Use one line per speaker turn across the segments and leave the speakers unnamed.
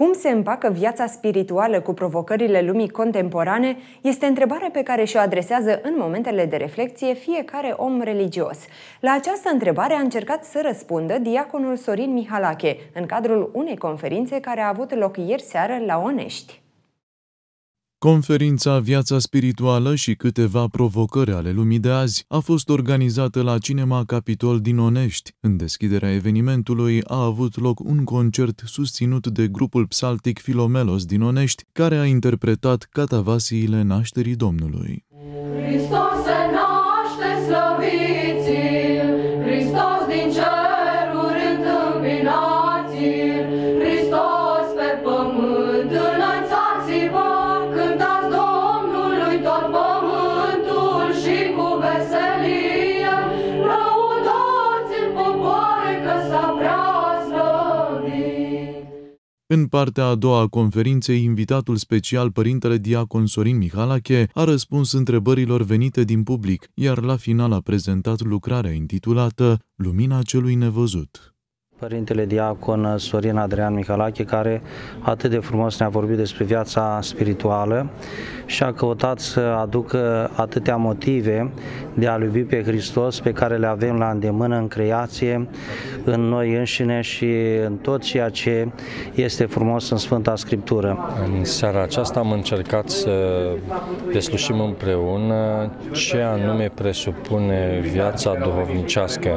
Cum se împacă viața spirituală cu provocările lumii contemporane este întrebarea pe care și-o adresează în momentele de reflexie fiecare om religios. La această întrebare a încercat să răspundă diaconul Sorin Mihalache în cadrul unei conferințe care a avut loc ieri seară la Onești.
Conferința Viața spirituală și câteva provocări ale lumii de azi a fost organizată la Cinema Capitol din Onești. În deschiderea evenimentului a avut loc un concert susținut de grupul psaltic Filomelos din Onești, care a interpretat catavasiile nașterii Domnului.
Hristos
În partea a doua a conferinței, invitatul special, părintele diacon Sorin Mihalache, a răspuns întrebărilor venite din public, iar la final a prezentat lucrarea intitulată Lumina celui nevăzut.
Părintele Diacon Sorin Adrian Mihalache, care atât de frumos ne-a vorbit despre viața spirituală și a căutat să aducă atâtea motive de a iubi pe Hristos pe care le avem la îndemână în creație, în noi înșine și în tot ceea ce este frumos în Sfânta Scriptură.
În seara aceasta am încercat să deslușim împreună ce anume presupune viața duhovnicească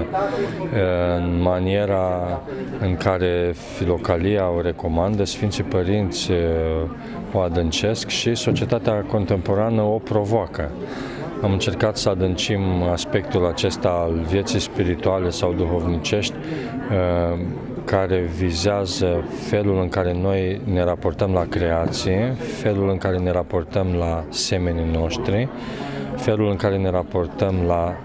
în maniera în care Filocalia o recomandă, Sfinții Părinți o adâncesc și societatea contemporană o provoacă. Am încercat să adâncim aspectul acesta al vieții spirituale sau duhovnicești care vizează felul în care noi ne raportăm la creație, felul în care ne raportăm la semenii noștri, felul în care ne raportăm la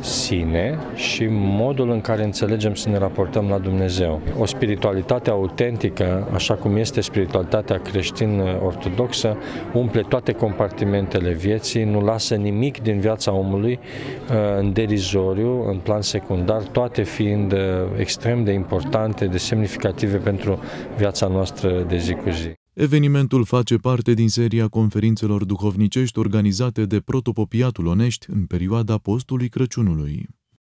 sine și modul în care înțelegem să ne raportăm la Dumnezeu. O spiritualitate autentică, așa cum este spiritualitatea creștin-ortodoxă, umple toate compartimentele vieții, nu lasă nimic din viața omului uh, în derizoriu, în plan secundar, toate fiind uh, extrem de importante, de semnificative pentru viața noastră de zi cu zi.
Evenimentul face parte din seria conferințelor duhovnicești organizate de Protopopiatul Onești în perioada postului Crăciunului.